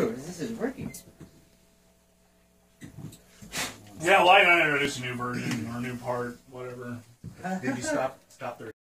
This is working. Yeah, well, I introduced a new version or a new part, whatever. Did you stop stop the